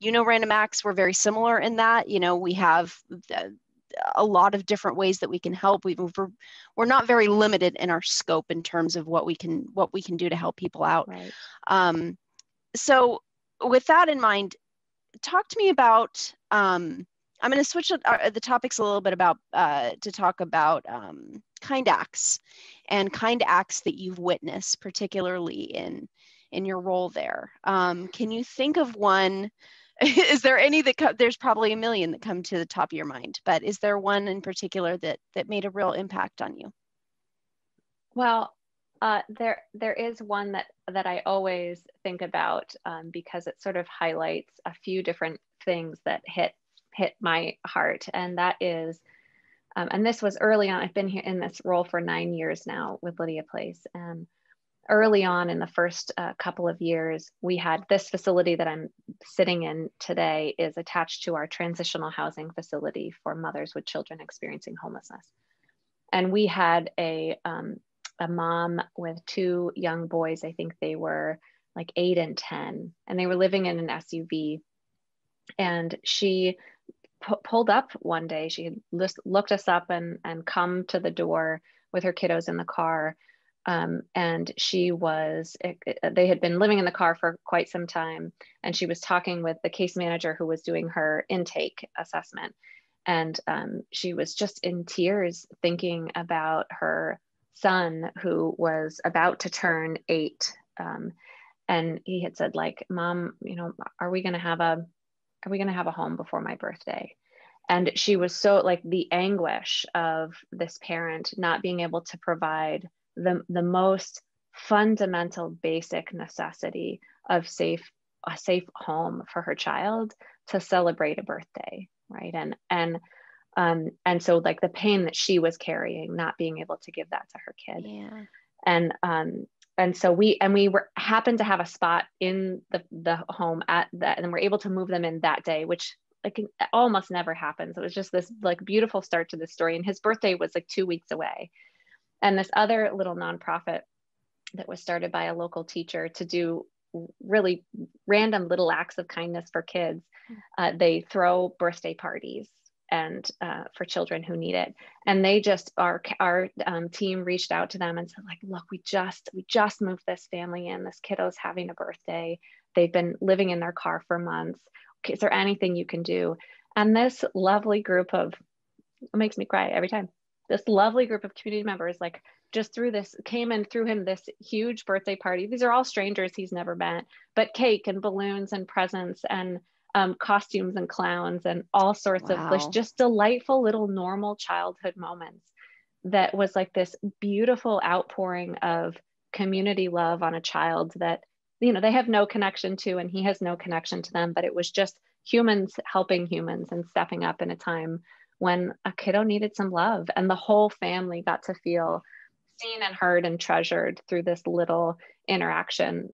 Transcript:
you know random acts we're very similar in that you know we have a lot of different ways that we can help. We, we're, we're not very limited in our scope in terms of what we can what we can do to help people out. Right. um, so with that in mind talk to me about um, i'm going to switch uh, the topics a little bit about uh, to talk about um, kind acts and kind acts that you've witnessed particularly in in your role there. Um, can you think of one is there any that co- there's probably a million that come to the top of your mind but is there one in particular that that made a real impact on you? Well uh, there there is one that that i always think about um, because it sort of highlights a few different things that hit hit my heart and that is um, and this was early on i've been here in this role for nine years now with Lydia Place and early on in the first uh, couple of years, we had this facility that I'm sitting in today is attached to our transitional housing facility for mothers with children experiencing homelessness. And we had a, um, a mom with two young boys, I think they were like eight and 10, and they were living in an SUV. And she pulled up one day, she had looked us up and, and come to the door with her kiddos in the car um, and she was, it, it, they had been living in the car for quite some time. And she was talking with the case manager who was doing her intake assessment. And um, she was just in tears thinking about her son who was about to turn eight. Um, and he had said, like, mom, you know, are we going to have a, are we going to have a home before my birthday? And she was so like the anguish of this parent not being able to provide the, the most fundamental basic necessity of safe a safe home for her child to celebrate a birthday right? And and um and so like the pain that she was carrying not being able to give that to her kid. Yeah. And um and so we and we were happened to have a spot in the the home at that and we're able to move them in that day which like almost never happens. It was just this like beautiful start to the story. And his birthday was like two weeks away and this other little nonprofit that was started by a local teacher to do really random little acts of kindness for kids. Uh, they throw birthday parties and uh, for children who need it. And they just our our um, team reached out to them and said like, look, we just we just moved this family in. This kiddo's having a birthday. They've been living in their car for months. Is there anything you can do? And this lovely group of it makes me cry every time this lovely group of community members like just threw this came and threw him this huge birthday party these are all strangers he's never met but cake and balloons and presents and um, costumes and clowns and all sorts wow. of just delightful little normal childhood moments that was like this beautiful outpouring of community love on a child that you know they have no connection to and he has no connection to them but it was just humans helping humans and stepping up in a time when a kiddo needed some love and the whole family got to feel seen and heard and treasured through this little interaction